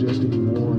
just anymore.